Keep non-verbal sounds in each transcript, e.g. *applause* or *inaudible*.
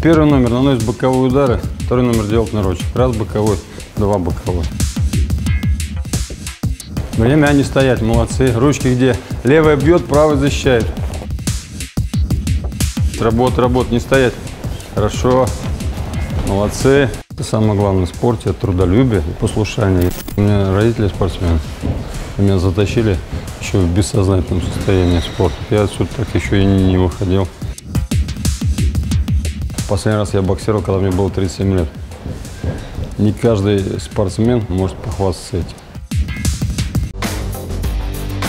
Первый номер наносит боковые удары, второй номер делает наручник. Раз боковой, два боковой. Время они стоять, молодцы. Ручки где? Левая бьет, правая защищает. Работа, работа, не стоять. Хорошо. Молодцы. Это самое главное в спорте, трудолюбие послушание. У меня родители спортсмены. Меня затащили еще в бессознательном состоянии спорта. Я отсюда так еще и не выходил. Последний раз я боксировал, когда мне было 37 лет. Не каждый спортсмен может похвастаться этим.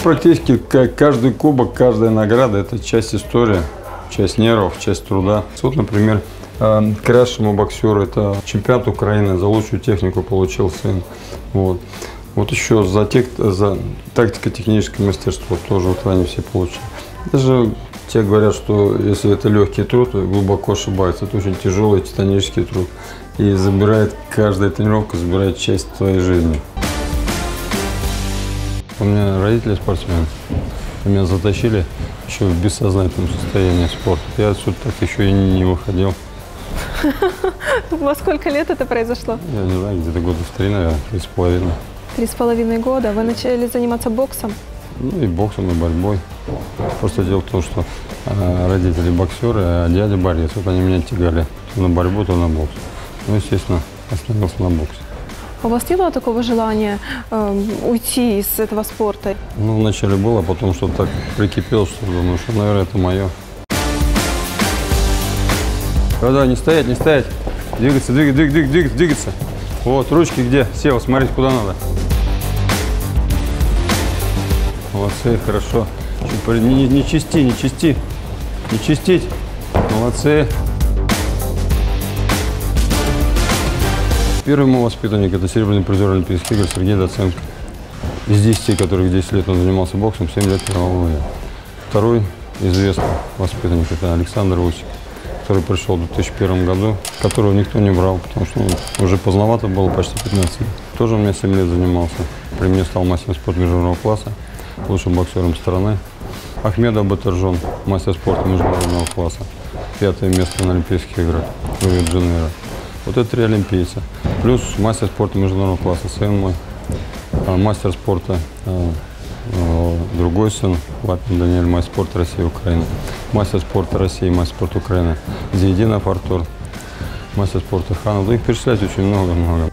Практически каждый кубок, каждая награда – это часть истории, часть нервов, часть труда. Вот, например, э, к красшему боксеру – это чемпионат Украины, за лучшую технику получил сын. Вот. Вот еще за, тех, за тактико-техническое мастерство тоже вот они все получили. Даже те говорят, что если это легкий труд, глубоко ошибаются. Это очень тяжелый титанический труд. И забирает, каждая тренировка забирает часть твоей жизни. У меня родители спортсмены. Меня затащили еще в бессознательном состоянии спорта. Я отсюда так еще и не выходил. *laughs* Во сколько лет это произошло? Я не знаю, где-то года в три, наверное, три с половиной. Три с половиной года. Вы начали заниматься боксом? Ну и боксом, и борьбой. Просто дело в том, что э, родители боксеры, а дядя борец. Вот они меня тягали то на борьбу, то на бокс. Ну, естественно, остановился на боксе. У вас не было такого желания э, уйти из этого спорта? Ну, вначале было, а потом что-то так прикипел, что думаю, что, наверное, это мое. Да-да, не стоять, не стоять. Двигаться, двигаться, двигаться, двигаться, двигаться. Вот, ручки где? Сева, смотрите, куда надо. Молодцы, хорошо. Не, не, чисти, не чисти. Не чистить. Молодцы. Первый мой воспитанник – это серебряный призер Олимпийских игр Сергей Доценко. Из 10, которых 10 лет он занимался боксом, 7 лет мирового Второй известный воспитанник – это Александр Усик, который пришел в 2001 году, которого никто не брал, потому что ну, уже поздновато было, почти 15 лет. Тоже у меня 7 лет занимался. При мне стал мастером спорта международного класса лучшим боксером страны. Ахмедов Батаржон, мастер спорта международного класса. Пятое место на Олимпийских играх в Рио-де-Жанейро. Вот это три олимпийца. Плюс мастер спорта международного класса, сын мой. А, мастер спорта, а, а, другой сын, Лапин Даниэль, мастер спорта России и Украины. Мастер спорта России, мастер спорта Украины. Зиединов Артур, мастер спорта Ханов. Да их перечислять очень много-много.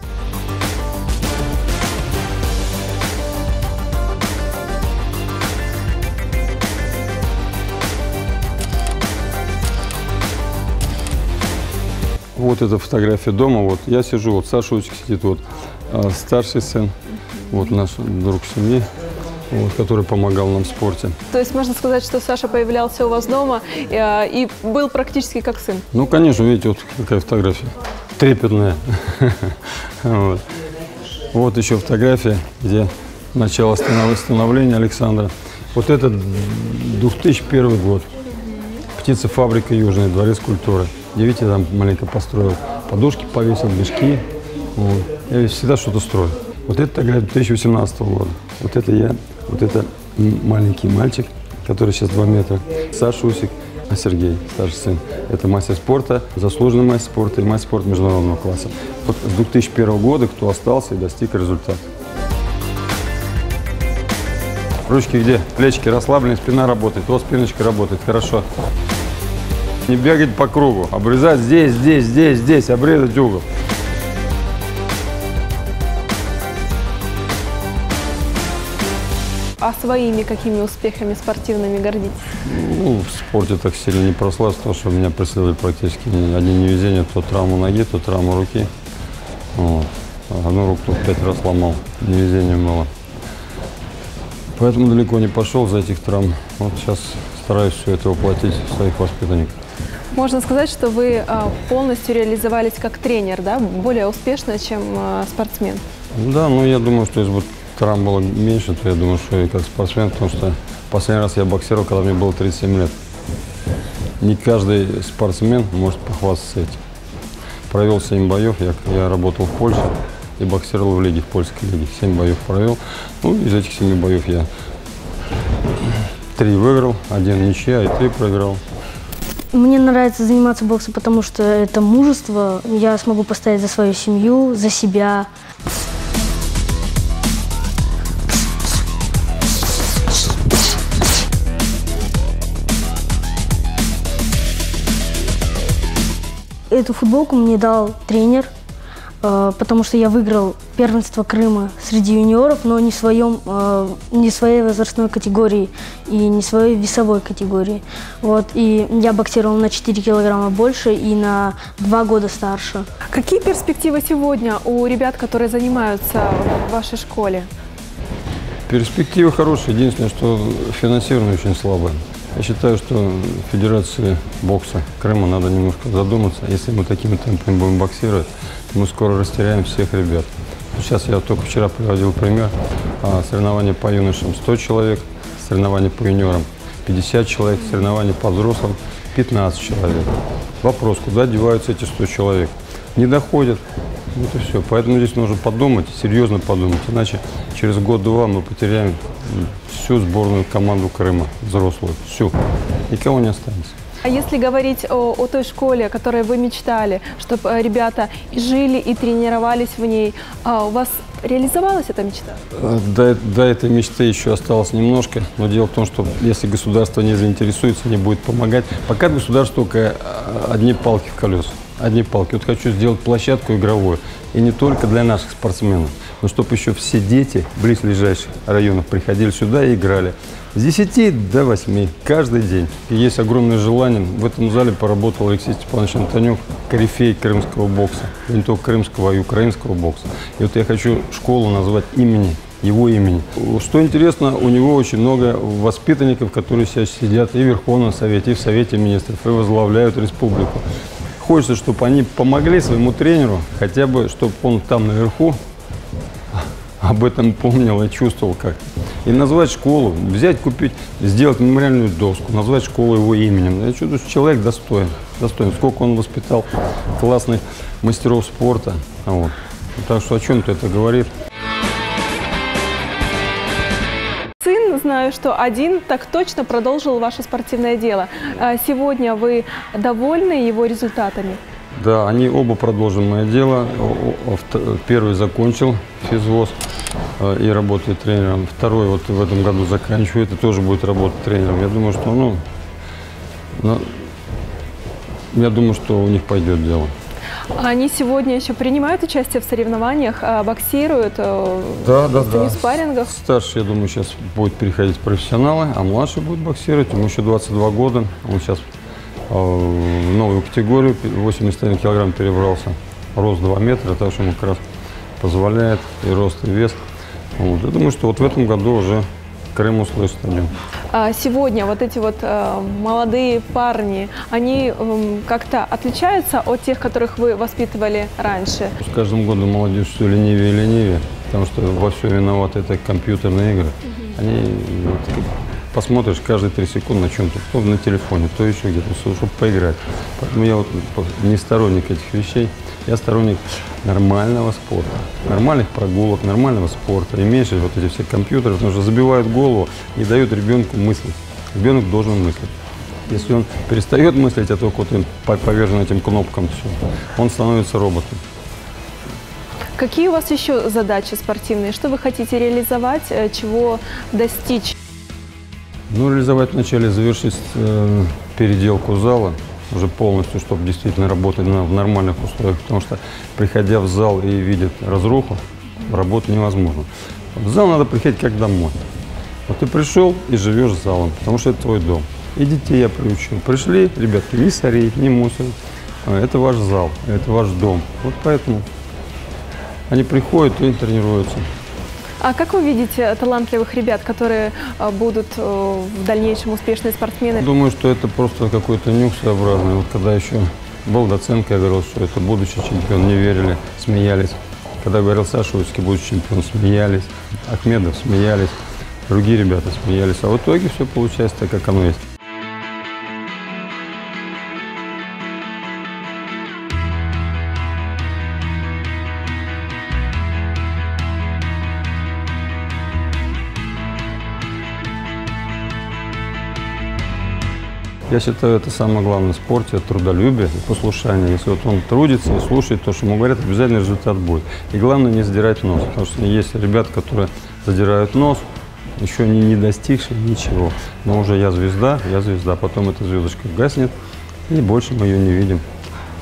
Вот эта фотография дома. Вот я сижу, вот Саша Усик сидит, вот а, старший сын, вот наш друг семьи, вот, который помогал нам в спорте. То есть можно сказать, что Саша появлялся у вас дома и, а, и был практически как сын? Ну, конечно, видите, вот какая фотография. Трепетная. *laughs* вот. вот еще фотография, где начало становления Александра. Вот это 2001 год. Птицефабрика Южная, дворец культуры. Видите, там маленько построил. Подушки повесил, мешки. Вот. Я всегда что-то строю. Вот это тогда 2018 года. Вот это я, вот это маленький мальчик, который сейчас 2 метра. Саша Усик, а Сергей, старший сын. Это мастер спорта, заслуженный мастер спорта и мастер спорта международного класса. Вот с 2001 года кто остался и достиг результата. Ручки где? Плечики расслаблены, спина работает. Вот спиночка работает, хорошо. Не бегать по кругу. Обрезать здесь, здесь, здесь, здесь. Обрезать угол. А своими какими успехами спортивными гордитесь? Ну, в спорте так сильно не прославился, потому что меня преследовали практически одни невезения. То травма ноги, то травма руки. Вот. Одну руку пять раз ломал. Невезение было. Поэтому далеко не пошел за этих травм. Вот сейчас стараюсь все это воплотить в своих воспитанниках. Можно сказать, что вы а, полностью реализовались как тренер, да, более успешно, чем а, спортсмен. Да, ну я думаю, что если бы травм было меньше, то я думаю, что и как спортсмен, потому что последний раз я боксировал, когда мне было 37 лет. Не каждый спортсмен может похвастаться этим. Провел 7 боев, я, я работал в Польше и боксировал в лиге, в польской лиге. 7 боев провел. Ну, из этих 7 боев я три выиграл, один ничья и три проиграл. Мне нравится заниматься боксом, потому что это мужество. Я смогу постоять за свою семью, за себя. Эту футболку мне дал тренер, потому что я выиграл первенство Крыма среди юниоров, но не в, своем, э, не своей возрастной категории и не в своей весовой категории. Вот, и я боксировал на 4 килограмма больше и на 2 года старше. Какие перспективы сегодня у ребят, которые занимаются в вашей школе? Перспективы хорошие. Единственное, что финансирование очень слабое. Я считаю, что Федерации бокса Крыма надо немножко задуматься. Если мы такими темпами будем боксировать, мы скоро растеряем всех ребят. Сейчас я только вчера приводил пример. А, Соревнования по юношам 100 человек, соревнования по юниорам 50 человек, соревнования по взрослым 15 человек. Вопрос, куда деваются эти 100 человек? Не доходят. Вот и все. Поэтому здесь нужно подумать, серьезно подумать. Иначе через год-два мы потеряем всю сборную команду Крыма, взрослую. Всю. Никого не останется. А если говорить о, о той школе, о которой вы мечтали, чтобы ребята и жили и тренировались в ней, а у вас реализовалась эта мечта? Э, До, до этой мечты еще осталось немножко, но дело в том, что если государство не заинтересуется, не будет помогать, пока государство только э, одни палки в колеса, одни палки. Вот хочу сделать площадку игровую, и не только для наших спортсменов, но чтобы еще все дети близлежащих районов приходили сюда и играли. С 10 до 8 каждый день. И есть огромное желание. В этом зале поработал Алексей Степанович Антонюк, корифей крымского бокса. И не только крымского, а и украинского бокса. И вот я хочу школу назвать имени его имени. Что интересно, у него очень много воспитанников, которые сейчас сидят и в Верховном Совете, и в Совете Министров, и возглавляют республику. Хочется, чтобы они помогли своему тренеру, хотя бы, чтобы он там наверху об этом помнил и чувствовал как-то. И назвать школу, взять, купить, сделать мемориальную доску, назвать школу его именем. Я чувствую, что человек достоин, достоин. Сколько он воспитал классных мастеров спорта. Вот. Так что о чем-то это говорит. Сын, знаю, что один так точно продолжил ваше спортивное дело. А Сегодня вы довольны его результатами? Да, они оба продолжим мое дело. Первый закончил физвоз и работает тренером. Второй вот в этом году заканчивает и тоже будет работать тренером. Я думаю, что, ну, ну, я думаю, что у них пойдет дело. Они сегодня еще принимают участие в соревнованиях, а, боксируют, э, Да, да, в спаррингах. Старший, я думаю, сейчас будет переходить в профессионалы, а младший будет боксировать. Ему еще 22 года. Он сейчас э, в новую категорию, 81 килограмм перебрался. Рост 2 метра, так что ему как раз позволяет и рост, и вес. Вот. Я думаю, что вот в этом году уже Крым услышит о нем. А Сегодня вот эти вот э, молодые парни, они м, как-то отличаются от тех, которых вы воспитывали раньше? С каждым годом молодежь все ленивее и ленивее, потому что во все виноваты это компьютерные игры. Они вот, посмотришь каждые три секунды на чем-то, то на телефоне, то еще где-то, чтобы поиграть. Поэтому я вот не сторонник этих вещей, я сторонник нормального спорта, нормальных прогулок, нормального спорта, и меньше вот эти все компьютеры, потому что забивают голову и дают ребенку мыслить. Ребенок должен мыслить. Если он перестает мыслить, а только вот он по- повержен этим кнопкам, все, он становится роботом. Какие у вас еще задачи спортивные? Что вы хотите реализовать, э, чего достичь? Ну, реализовать вначале, завершить э, переделку зала уже полностью, чтобы действительно работать на- в нормальных условиях, потому что, приходя в зал и видя разруху, работать невозможно. В зал надо приходить как домой. Вот ты пришел и живешь залом, потому что это твой дом. И детей я приучил. Пришли, ребятки, не сорить, не мусорить. А, Это ваш зал, это ваш дом. Вот поэтому они приходят и тренируются. А как вы видите талантливых ребят, которые э, будут э, в дальнейшем успешные спортсмены? Думаю, что это просто какой-то нюх своеобразный. Вот когда еще был доценко, я говорил, что это будущий чемпион, не верили, смеялись. Когда говорил Саша Уцкий, будущий чемпион, смеялись. Ахмедов смеялись, другие ребята смеялись. А в итоге все получается так, как оно есть. Я считаю, это самое главное в спорте, трудолюбие и послушание. Если вот он трудится и слушает то, что ему говорят, обязательно результат будет. И главное не сдирать нос, потому что есть ребята, которые задирают нос, еще не, не достигшие ничего. Но уже я звезда, я звезда. Потом эта звездочка гаснет, и больше мы ее не видим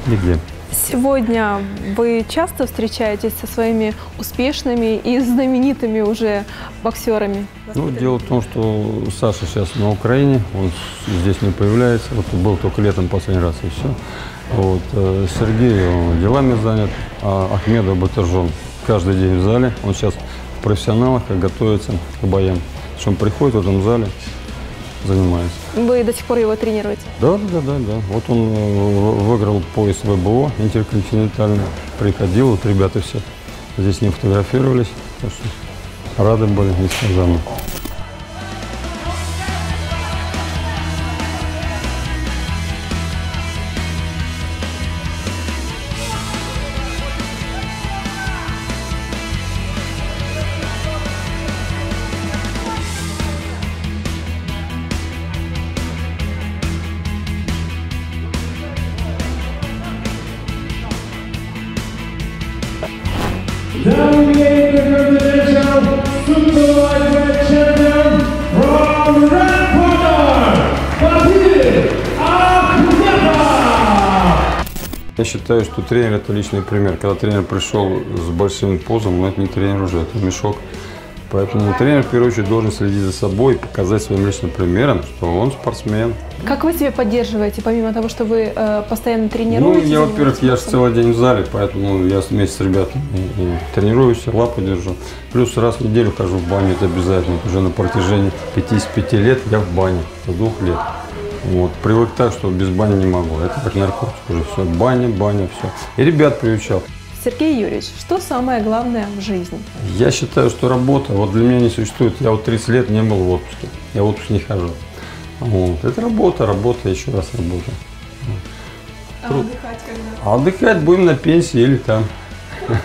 нигде. Сегодня вы часто встречаетесь со своими успешными и знаменитыми уже боксерами? Ну, дело в том, что Саша сейчас на Украине, он здесь не появляется. Вот был только летом последний раз и все. Вот, э, Сергей делами занят, а Ахмедов Батыржон каждый день в зале. Он сейчас в профессионалах, готовится к боям. Он приходит в этом зале, занимается. Вы до сих пор его тренируете? Да, да, да, да. Вот он э, выиграл пояс ВБО интерконтинентальный. Приходил, вот ребята все здесь не фотографировались. Так что рады были несказанно. Navigating Я считаю, что тренер – это личный пример. Когда тренер пришел с большим позом, ну, это не тренер уже, это мешок. Поэтому тренер, в первую очередь, должен следить за собой и показать своим личным примером, что он спортсмен. Как вы себя поддерживаете, помимо того, что вы э, постоянно Ну, тренируетесь? я, во-первых, я же целый день в зале, поэтому я вместе с ребятами и, и тренируюсь, лапу держу. Плюс раз в неделю хожу в баню, это обязательно. Уже на протяжении 55 лет я в бане, с двух лет. Вот. Привык так, что без бани не могу. Это как наркотик уже. Все, баня, баня, все. И ребят приучал. Сергей Юрьевич, что самое главное в жизни? Я считаю, что работа, вот для меня не существует. Я вот 30 лет не был в отпуске. Я в отпуск не хожу. Вот. Это работа, работа, еще раз работа. А отдыхать когда? А отдыхать будем на пенсии или там. *laughs*